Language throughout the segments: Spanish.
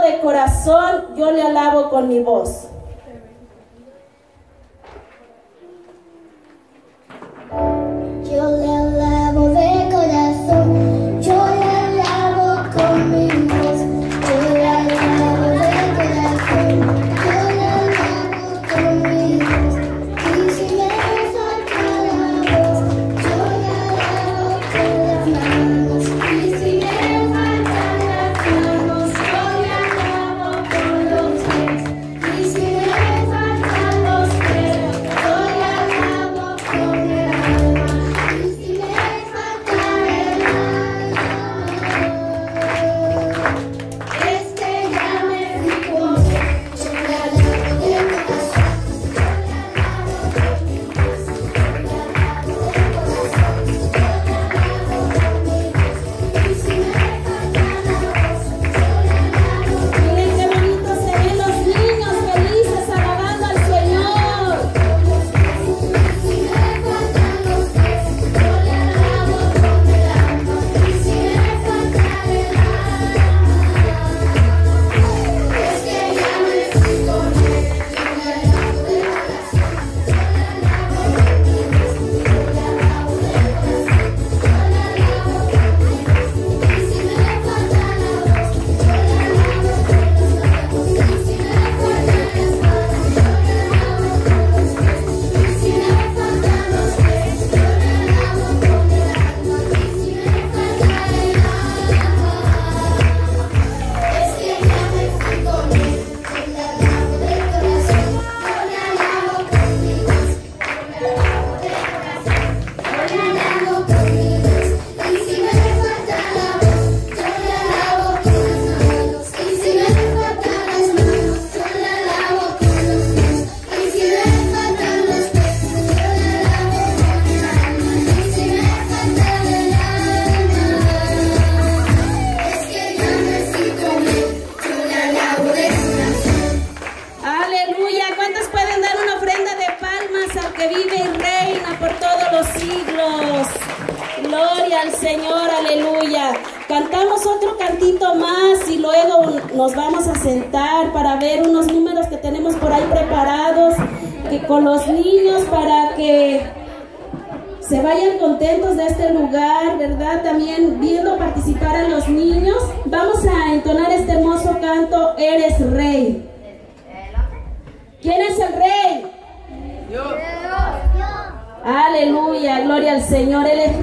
de corazón yo le alabo con mi voz.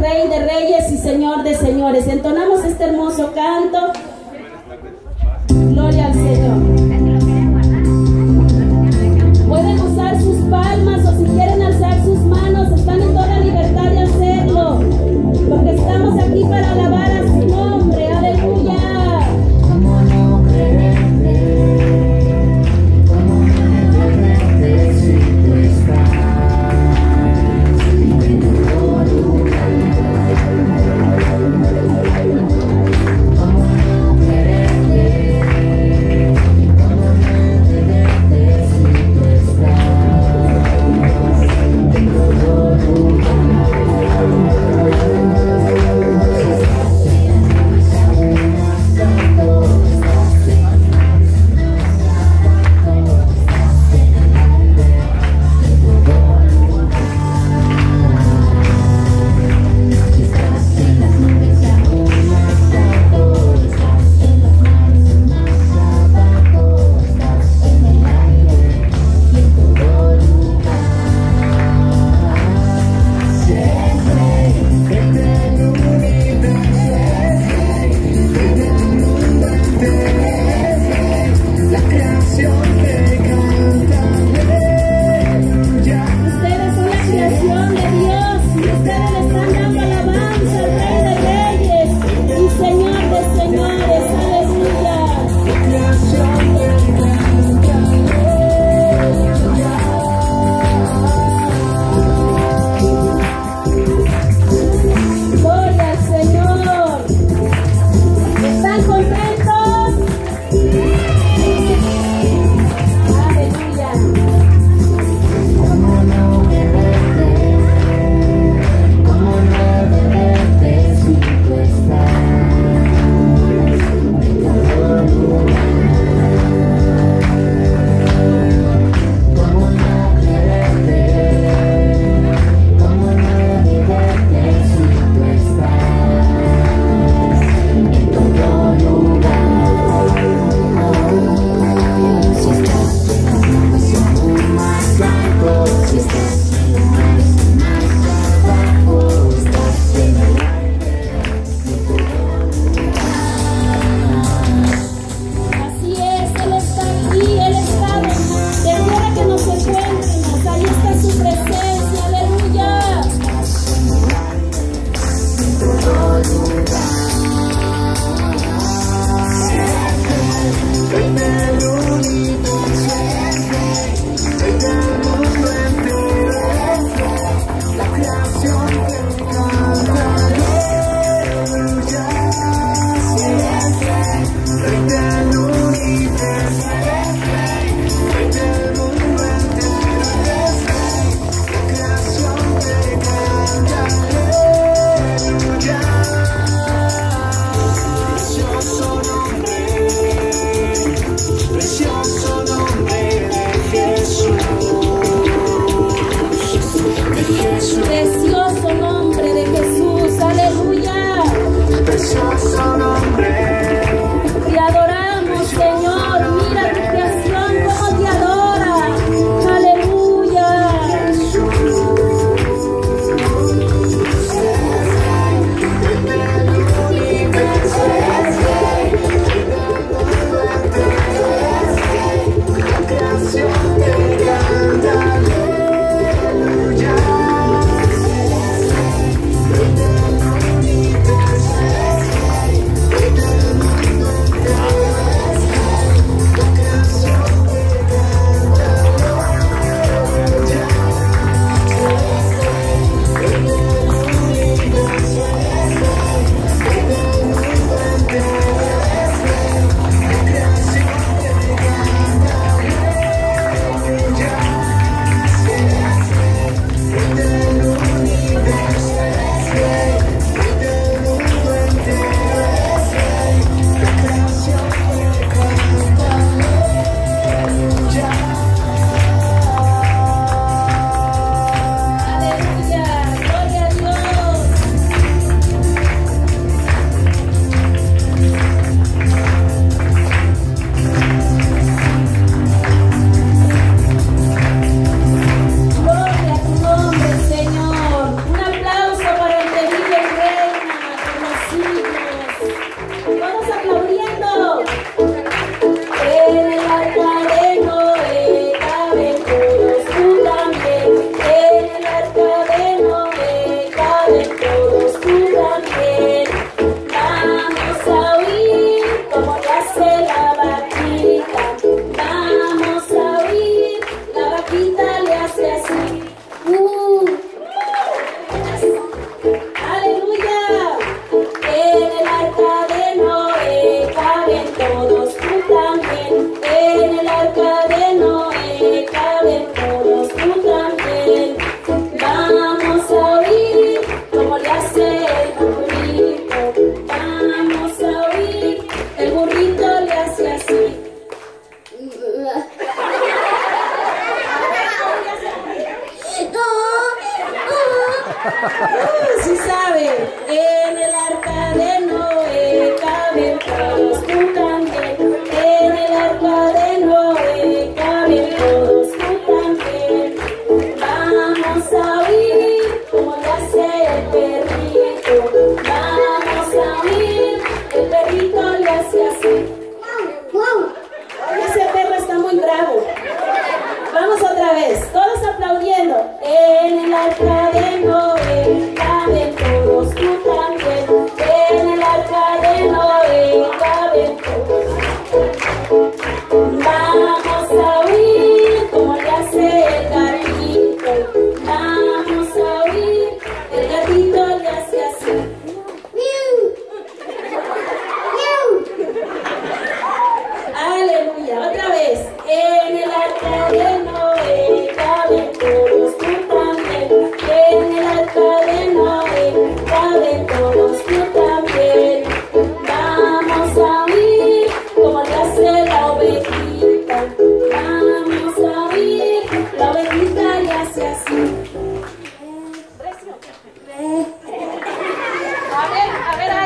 Rey de Reyes y Señor de Señores. Entonamos este hermoso canto. Gloria al Señor.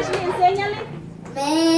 resenha. Bem.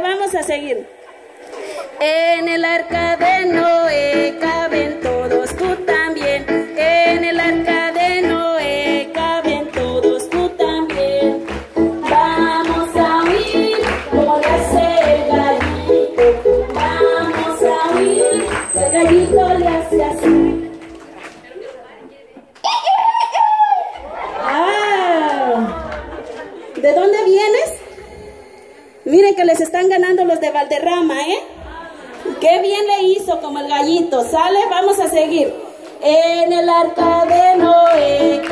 vamos a seguir. En el arca de Noé caben están ganando los de Valderrama, ¿eh? Qué bien le hizo como el gallito, ¿sale? Vamos a seguir. En el arca de Noé.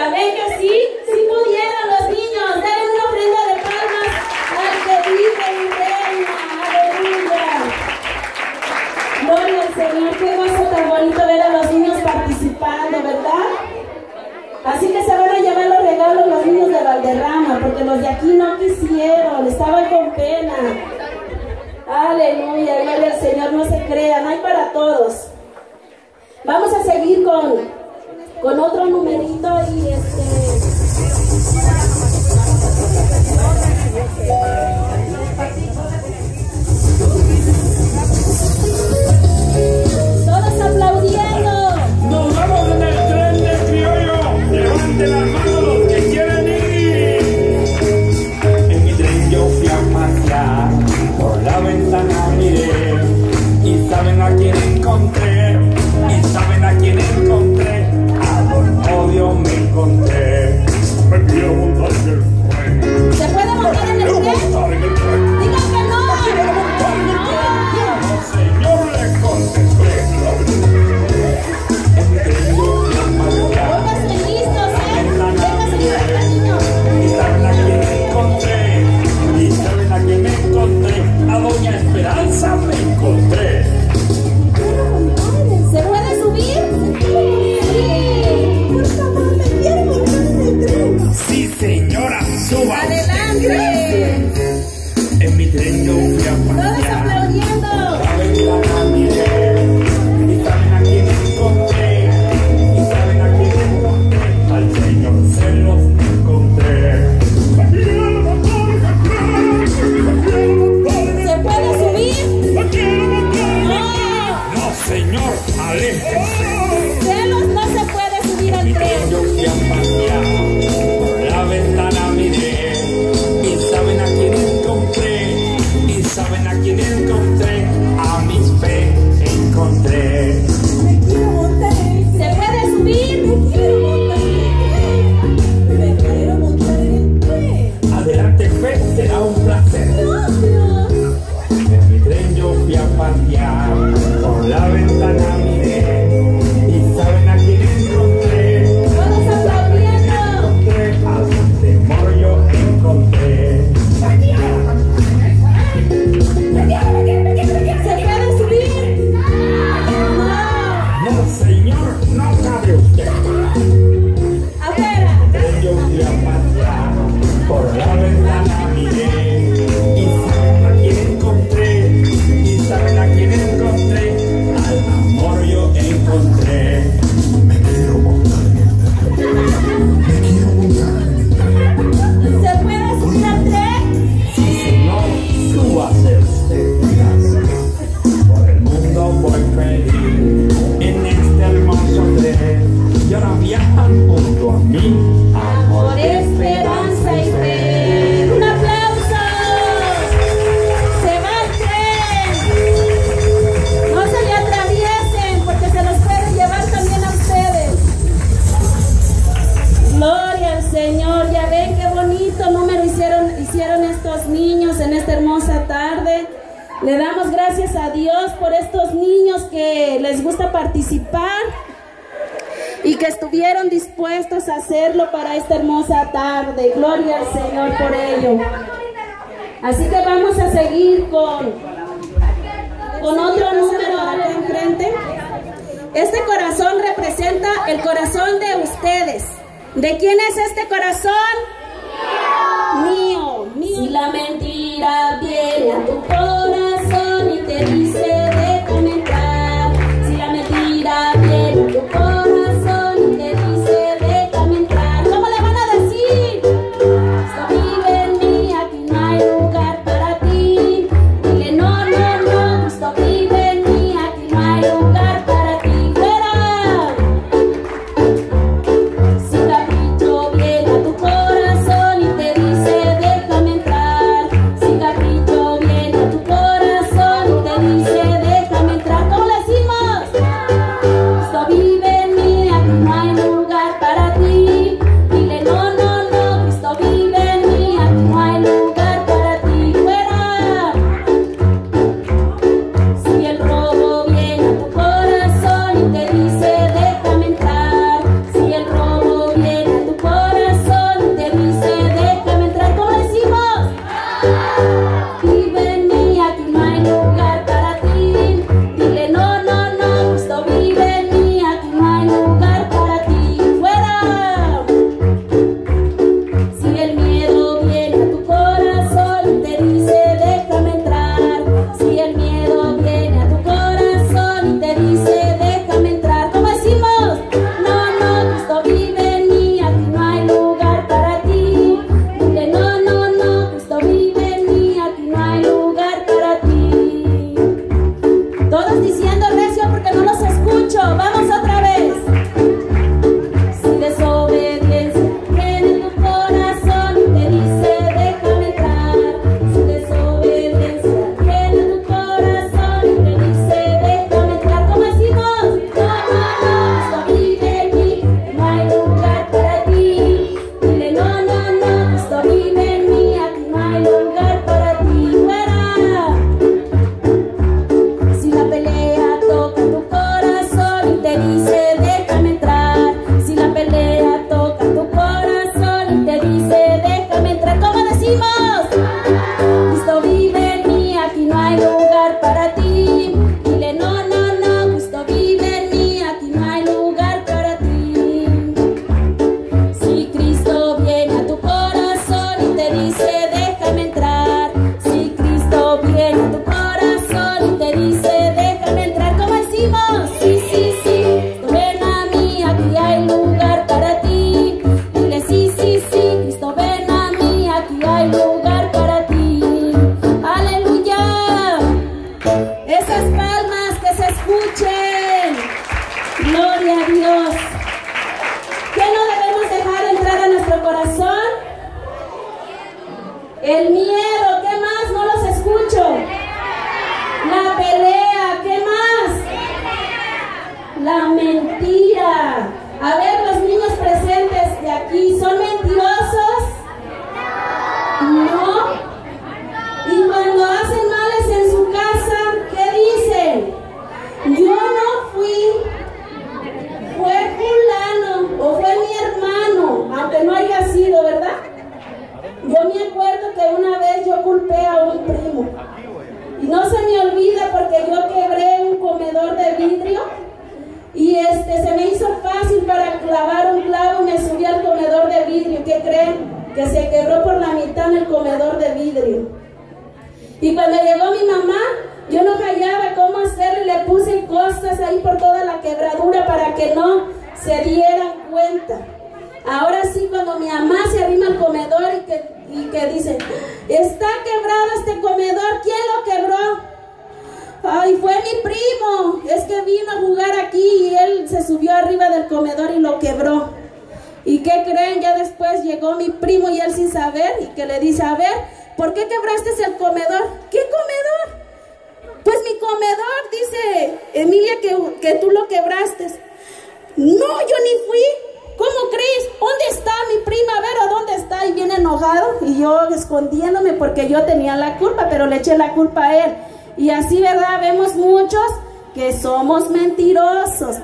Saben que sí, sí pudieron los niños. Dale una ofrenda de palmas al que vive y. Aleluya. Gloria al Señor. Qué gozo tan bonito ver a los niños participando, ¿verdad? Así que se van a llevar los regalos los niños de Valderrama, porque los de aquí no quisieron, estaban con pena. Aleluya, gloria al Señor, no se crean, hay para todos. Vamos a seguir con con otro numerito y este...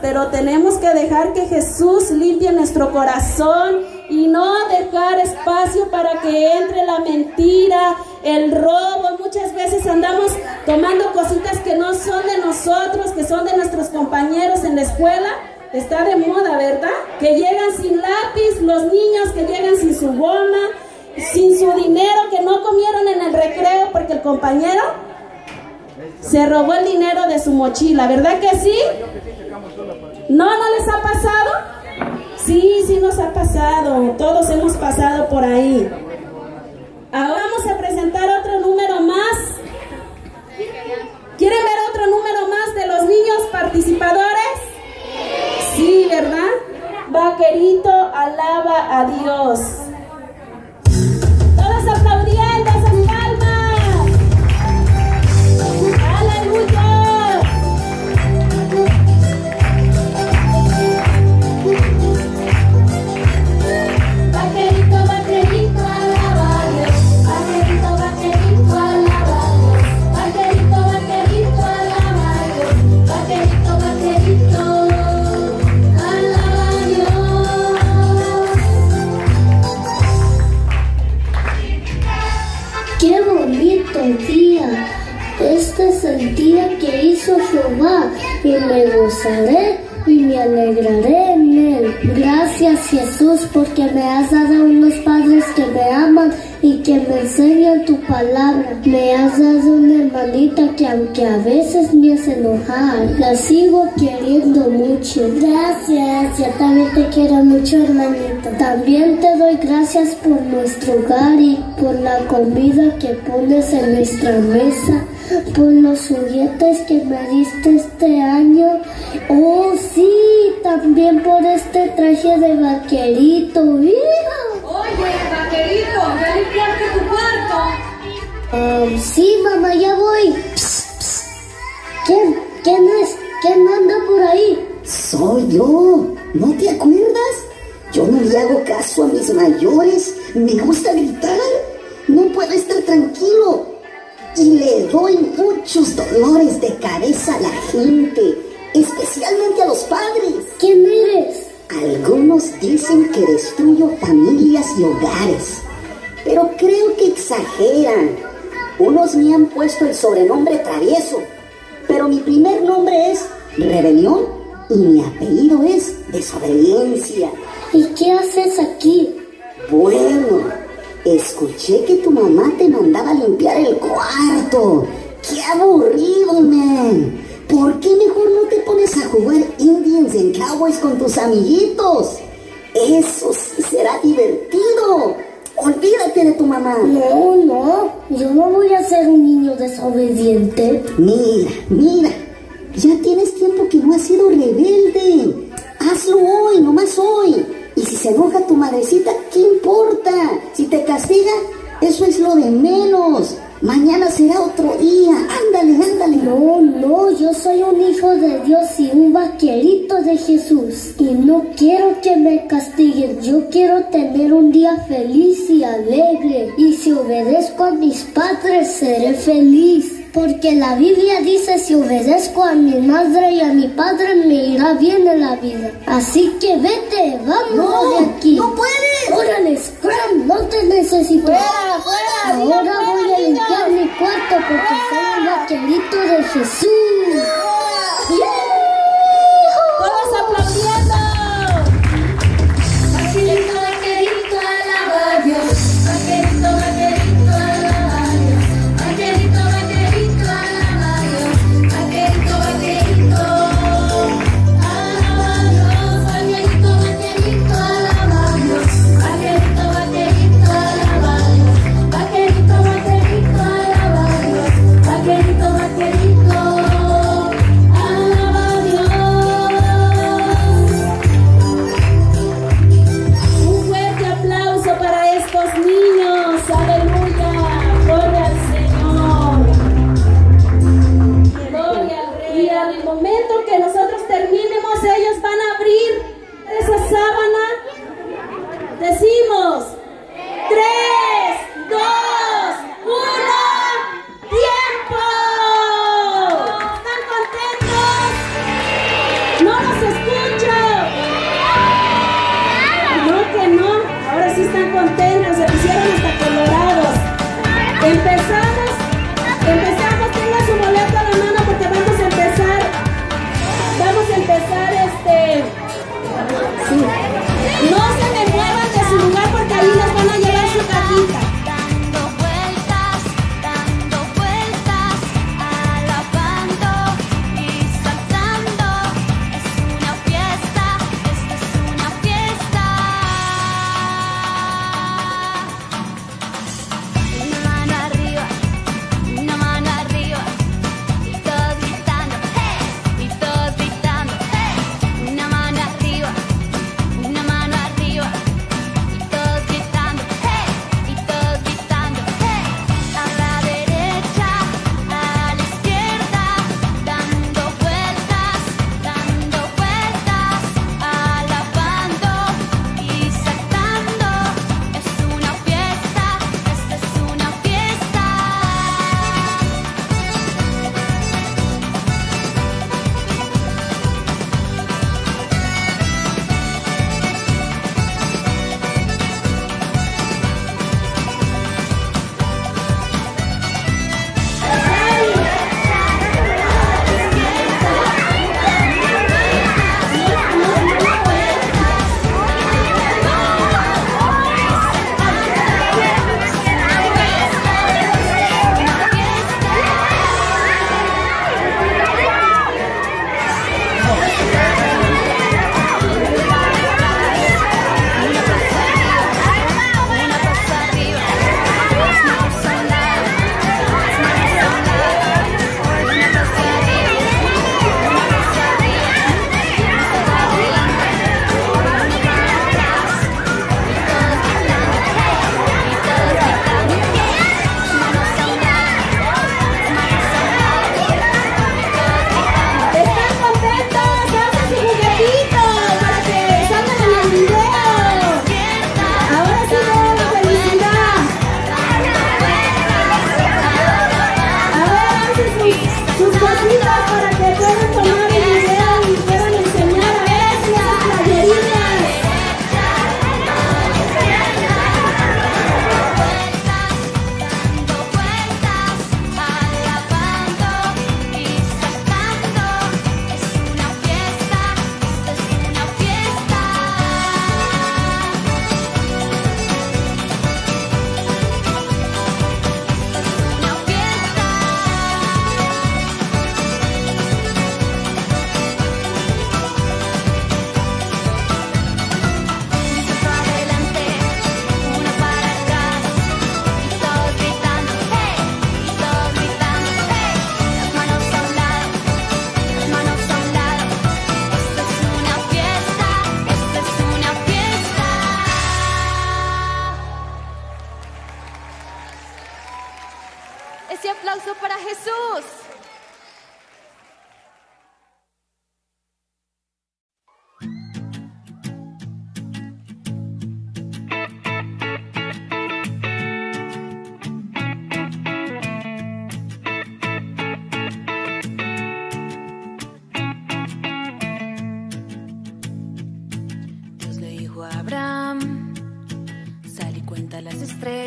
pero tenemos que dejar que Jesús limpie nuestro corazón y no dejar espacio para que entre la mentira, el robo. Muchas veces andamos tomando cositas que no son de nosotros, que son de nuestros compañeros en la escuela. Está de moda, ¿verdad? Que llegan sin lápiz, los niños que llegan sin su goma, sin su dinero, que no comieron en el recreo porque el compañero se robó el dinero de su mochila, ¿verdad que sí? ¿No, no les ha pasado? Sí, sí nos ha pasado, todos hemos pasado por ahí. Ahora vamos a presentar otro número más. ¿Quieren ver otro número más de los niños participadores? Sí, ¿verdad? Vaquerito alaba a Dios. Hizo y me gozaré y me alegraré en él. Gracias Jesús porque me has dado unos padres que me aman y que me enseñan tu palabra. Me has dado una hermanita que aunque a veces me hace enojar, la sigo queriendo mucho. Gracias, yo también te quiero mucho hermanito. También te doy gracias por nuestro hogar y por la comida que pones en nuestra mesa por los juguetes que me diste este año. Oh, sí, también por este traje de vaquerito. ¡Hija! Oye, vaquerito, ¿ya limpiaste tu cuarto? Ah, sí, mamá, ya voy. Psst, psst. ¿Quién? ¿Quién es? ¿Quién anda por ahí? Soy yo, ¿no te acuerdas? Yo no le hago caso a mis mayores, me gusta gritar, no puedo estar tranquilo y le doy muchos dolores de cabeza a la gente, especialmente a los padres. ¿Quién eres? Algunos dicen que destruyo familias y hogares, pero creo que exageran. Unos me han puesto el sobrenombre travieso, pero mi primer nombre es rebelión y mi apellido es desobediencia. ¿Y qué haces aquí? Bueno, escuché que tu mamá te mandaba a limpiar el ¡Qué aburrido, man! ¿Por qué mejor no te pones a jugar Indians en Cowboys con tus amiguitos? Eso sí será divertido. Olvídate de tu mamá. No, no, yo no voy a ser un niño desobediente. Mira, mira, ya tienes tiempo que no has sido rebelde. Hazlo hoy, nomás hoy. Y si se enoja tu madrecita, ¿qué importa? Si te castiga, Eso es lo de menos. Mañana será otro día. Ándale, ándale. No, no, yo soy un hijo de Dios y un vaquerito de Jesús. Y no quiero que me castiguen. Yo quiero tener un día feliz y alegre. Y si obedezco a mis padres, seré feliz. Porque la Biblia dice, si obedezco a mi madre y a mi padre, me irá bien en la vida. Así que vete, vámonos de aquí. no puedes. Órale, Scram, no te necesito. Fuera, fuera, Ahora fuera, voy a limpiar mi cuarto porque soy un vaquerito de Jesús.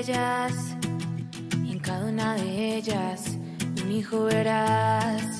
En cada una de ellas un hijo verás.